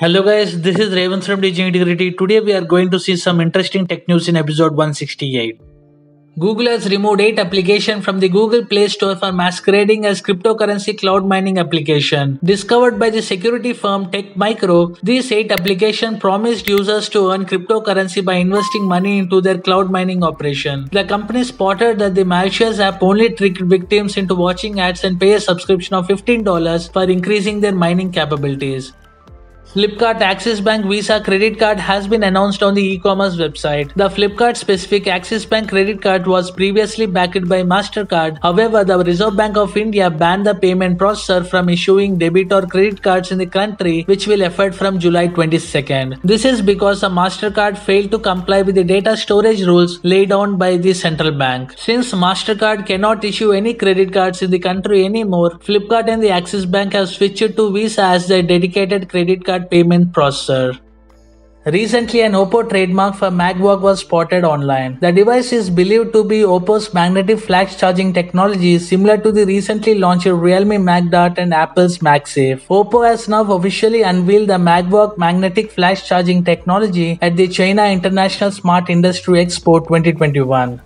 Hello guys, this is Raven from Digi Integrity. Today we are going to see some interesting tech news in episode 168. Google has removed 8 applications from the Google Play Store for masquerading as cryptocurrency cloud mining application. Discovered by the security firm Trend Micro, these 8 applications promised users to earn cryptocurrency by investing money into their cloud mining operation. The company spotted that the malicious app only tricked victims into watching ads and pay a subscription of $15 for increasing their mining capabilities. Flipkart Axis Bank Visa credit card has been announced on the e-commerce website. The Flipkart specific Axis Bank credit card was previously backed by MasterCard. However, the Reserve Bank of India banned the payment processor from issuing debit or credit cards in the country, which will effect from July 22nd. This is because the MasterCard failed to comply with the data storage rules laid down by the central bank. Since MasterCard cannot issue any credit cards in the country anymore, Flipkart and the Axis Bank have switched to Visa as their dedicated credit card payment processor. Recently, an Oppo trademark for MagVOOC was spotted online. The device is believed to be Oppo's magnetic flash charging technology similar to the recently launched Realme MagDart and Apple's MagSafe. Oppo has now officially unveiled the MagVOOC magnetic flash charging technology at the China International Smart Industry Expo 2021.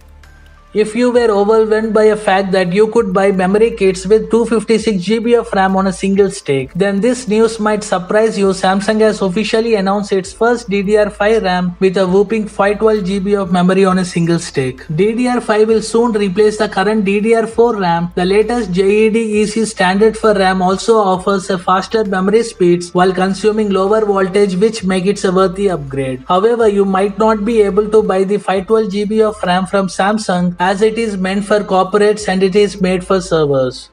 If you were overwhelmed by a fact that you could buy memory kits with 256GB of RAM on a single stick, then this news might surprise you. Samsung has officially announced its first DDR5 RAM with a whooping 512GB of memory on a single stick. DDR5 will soon replace the current DDR4 RAM. The latest JEDEC standard for RAM also offers a faster memory speeds while consuming lower voltage which make it a worthy upgrade. However, you might not be able to buy the 512GB of RAM from Samsung as it is meant for corporates and it is made for servers.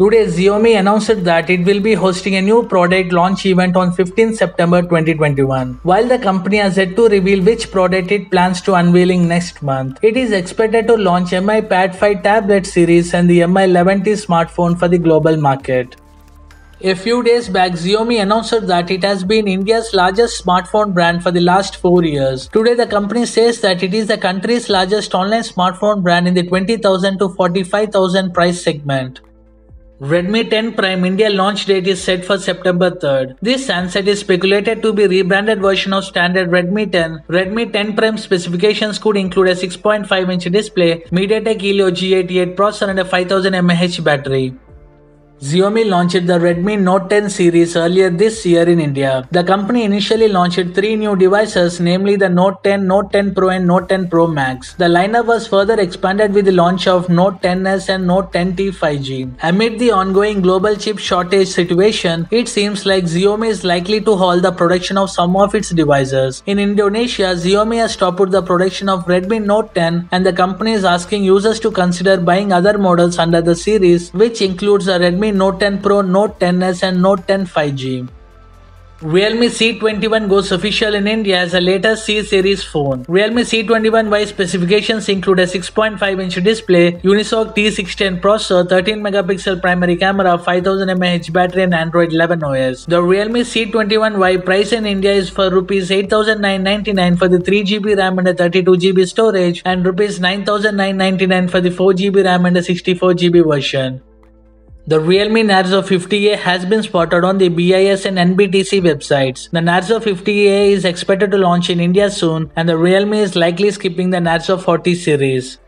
Today, Xiaomi announced that it will be hosting a new product launch event on 15 September 2021. While the company has yet to reveal which product it plans to unveiling next month, it is expected to launch Mi Pad 5 tablet series and the Mi 11T smartphone for the global market. A few days back, Xiaomi announced that it has been India's largest smartphone brand for the last four years. Today, the company says that it is the country's largest online smartphone brand in the 20,000 to 45,000 price segment. Redmi 10 Prime India launch date is set for September 3rd. This handset is speculated to be a rebranded version of standard Redmi 10. Redmi 10 Prime specifications could include a 6.5 inch display, MediaTek Helio G88 processor and a 5000 mAh battery. Xiaomi launched the Redmi Note 10 series earlier this year in India. The company initially launched three new devices, namely the Note 10, Note 10 Pro, and Note 10 Pro Max. The lineup was further expanded with the launch of Note 10s and Note 10T 5G. Amid the ongoing global chip shortage situation, it seems like Xiaomi is likely to halt the production of some of its devices. In Indonesia, Xiaomi has stopped the production of Redmi Note 10 and the company is asking users to consider buying other models under the series, which includes a Redmi Note 10 Pro, Note 10s and Note 10 5G. Realme C21 goes official in India as a latest C series phone. Realme C21Y specifications include a 6.5 inch display, Unisoc T610 processor, 13 megapixel primary camera, 5000 mAh battery and Android 11 OS. The Realme C21Y price in India is for rupees 8999 for the 3GB RAM and a 32GB storage and rupees 9999 for the 4GB RAM and a 64GB version. The Realme Narzo 50A has been spotted on the BIS and NBTC websites. The Narzo 50A is expected to launch in India soon and the Realme is likely skipping the Narzo 40 series.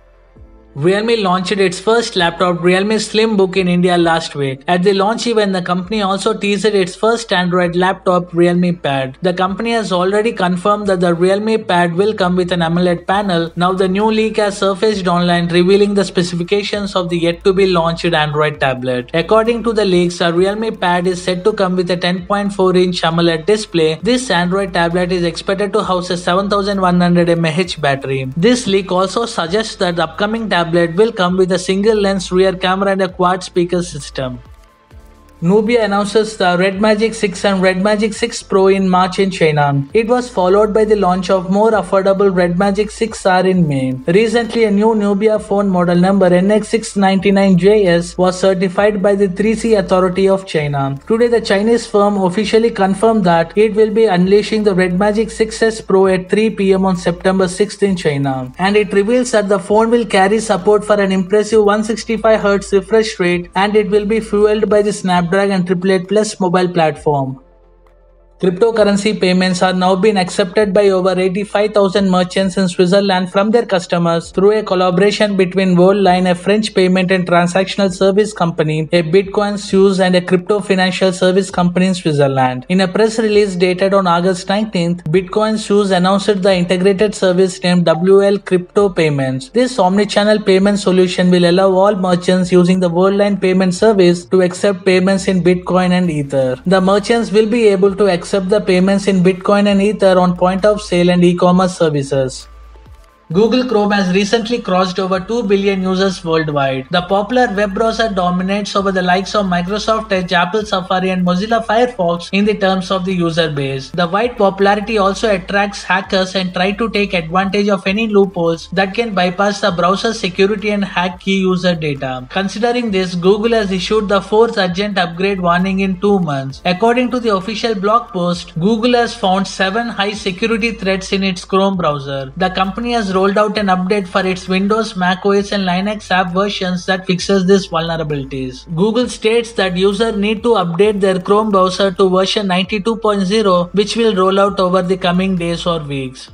Realme launched its first laptop Realme Slimbook in India last week. At the launch event, the company also teased its first Android laptop Realme Pad. The company has already confirmed that the Realme Pad will come with an AMOLED panel. Now the new leak has surfaced online revealing the specifications of the yet to be launched Android tablet. According to the leaks, a Realme Pad is said to come with a 10.4 inch AMOLED display. This Android tablet is expected to house a 7100 mAh battery. This leak also suggests that the upcoming tablet tablet will come with a single lens rear camera and a quad speaker system. Nubia announces the Red Magic 6 and Red Magic 6 Pro in March in China. It was followed by the launch of more affordable Red Magic 6R in May. Recently, a new Nubia phone model number NX699JS was certified by the 3C Authority of China. Today, the Chinese firm officially confirmed that it will be unleashing the Red Magic 6S Pro at 3 pm on September 6th in China. And it reveals that the phone will carry support for an impressive 165Hz refresh rate and it will be fueled by the Snapdragon Snapdragon 888 Plus mobile platform. Cryptocurrency payments are now being accepted by over 85,000 merchants in Switzerland from their customers through a collaboration between Worldline, a French payment and transactional service company, a Bitcoin Suisse, and a crypto financial service company in Switzerland. In a press release dated on August 19th, Bitcoin Suisse announced the integrated service named WL Crypto Payments. This omni-channel payment solution will allow all merchants using the Worldline payment service to accept payments in Bitcoin and Ether. The merchants will be able to accept accept the payments in Bitcoin and Ether on point of sale and e-commerce services. Google Chrome has recently crossed over 2 billion users worldwide. The popular web browser dominates over the likes of Microsoft Edge, Apple Safari, and Mozilla Firefox in the terms of the user base. The wide popularity also attracts hackers and try to take advantage of any loopholes that can bypass the browser security and hack key user data. Considering this, Google has issued the fourth urgent upgrade warning in two months. According to the official blog post, Google has found seven high security threats in its Chrome browser. The company has rolled out an update for its Windows, macOS and Linux app versions that fixes these vulnerabilities. Google states that users need to update their Chrome browser to version 92.0 which will roll out over the coming days or weeks.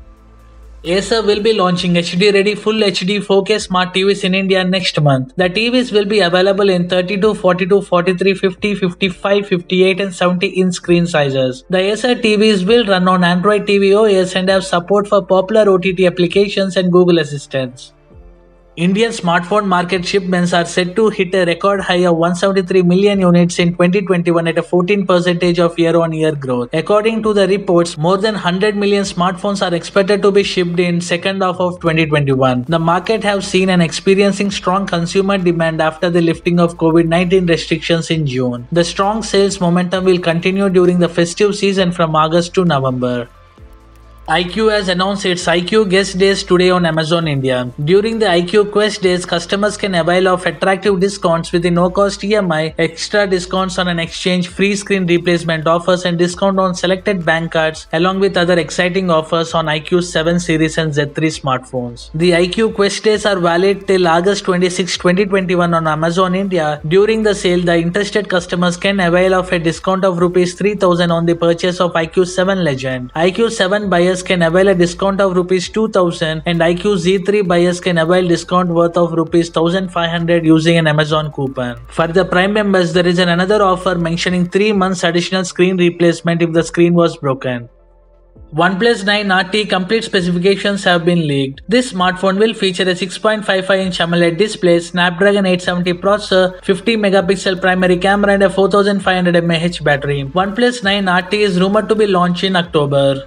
Acer will be launching HD ready full HD 4K smart TVs in India next month. The TVs will be available in 32, 42, 43, 50, 55, 58 and 70 inch screen sizes. The Acer TVs will run on Android TV OS and have support for popular OTT applications and Google Assistants. Indian smartphone market shipments are set to hit a record high of 173 million units in 2021 at a 14% of year-on-year growth. According to the reports, more than 100 million smartphones are expected to be shipped in second half of 2021. The market have seen and experiencing strong consumer demand after the lifting of COVID-19 restrictions in June. The strong sales momentum will continue during the festive season from August to November. iQOO has announced its IQ Quest Days today on Amazon India. During the IQ Quest Days, customers can avail of attractive discounts with the no-cost EMI, extra discounts on an exchange, free screen replacement offers and discount on selected bank cards along with other exciting offers on IQ 7 series and Z3 smartphones. The IQ Quest Days are valid till August 26, 2021 on Amazon India. During the sale, the interested customers can avail of a discount of rupees 3000 on the purchase of IQ 7 Legend. IQ 7 buyers buyers can avail a discount of rupees 2000 and iQOO Z3 buyers can avail discount worth of rupees 1500 using an Amazon coupon. For the Prime members, there is an another offer mentioning 3 months additional screen replacement if the screen was broken. OnePlus 9 RT complete specifications have been leaked. This smartphone will feature a 6.55 inch AMOLED display, Snapdragon 870 processor, 50 megapixel primary camera and a 4500 mAh battery. OnePlus 9 RT is rumored to be launched in October.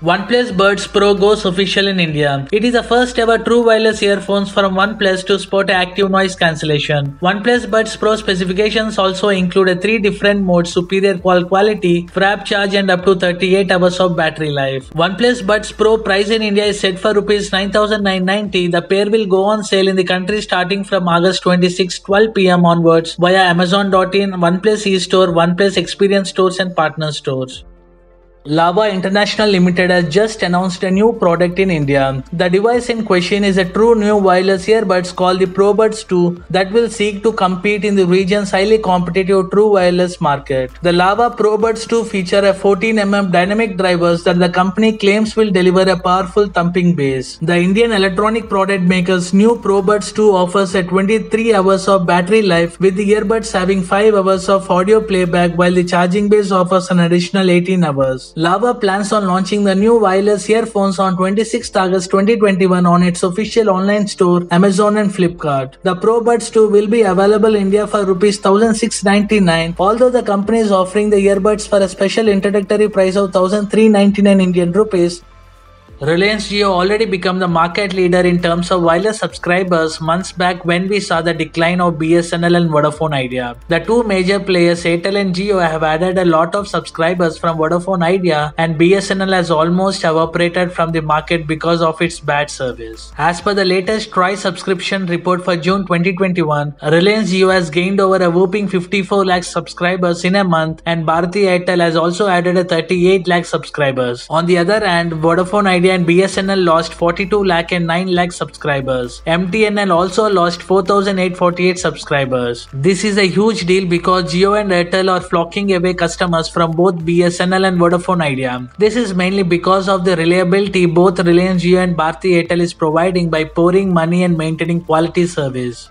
OnePlus Buds Pro goes official in India. It is the first ever true wireless earphones from OnePlus to support active noise cancellation. OnePlus Buds Pro specifications also include three different modes, superior call quality, Warp Charge and up to 38 hours of battery life. OnePlus Buds Pro price in India is set for rupees 9990. The pair will go on sale in the country starting from August 26, 12 pm onwards via Amazon.in, OnePlus eStore, OnePlus Experience stores and partner stores. Lava International Limited has just announced a new product in India. The device in question is a true new wireless earbuds called the ProBuds 2 that will seek to compete in the region's highly competitive true wireless market. The Lava ProBuds 2 feature a 14mm dynamic drivers that the company claims will deliver a powerful thumping bass. The Indian electronic product maker's new ProBuds 2 offers a 23 hours of battery life with the earbuds having 5 hours of audio playback while the charging base offers an additional 18 hours. Lava plans on launching the new wireless earphones on 26 August 2021 on its official online store, Amazon and Flipkart. The ProBuds 2 will be available in India for Rs 1699, although the company is offering the earbuds for a special introductory price of 1399 Indian rupees. Reliance Jio already become the market leader in terms of wireless subscribers months back when we saw the decline of BSNL and Vodafone Idea. The two major players Airtel and Jio have added a lot of subscribers from Vodafone Idea and BSNL has almost evaporated from the market because of its bad service. As per the latest TRAI subscription report for June 2021, Reliance Jio has gained over a whooping 54 lakh subscribers in a month and Bharti Airtel has also added a 38 lakh subscribers. On the other hand, Vodafone Idea And BSNL lost 42 lakh and 9 lakh subscribers. MTNL also lost 4848 subscribers. This is a huge deal because Jio and Airtel are flocking away customers from both BSNL and Vodafone Idea. This is mainly because of the reliability both Reliance Jio and Bharti Airtel is providing by pouring money and maintaining quality service.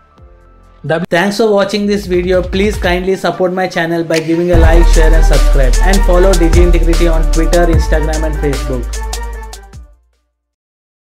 Thanks for watching this video. Please kindly support my channel by giving a like, share and subscribe. And follow Digi Integrity on Twitter, Instagram and Facebook.